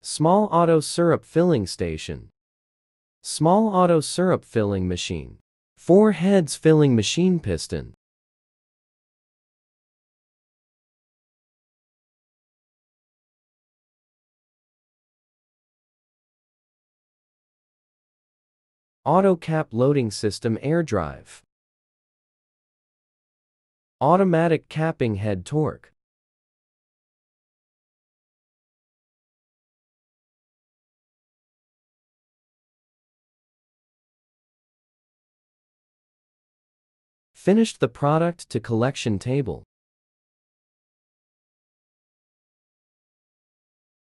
Small auto syrup filling station. Small auto syrup filling machine. Four heads filling machine piston. Auto cap loading system air drive. Automatic capping head torque. Finished the product to collection table.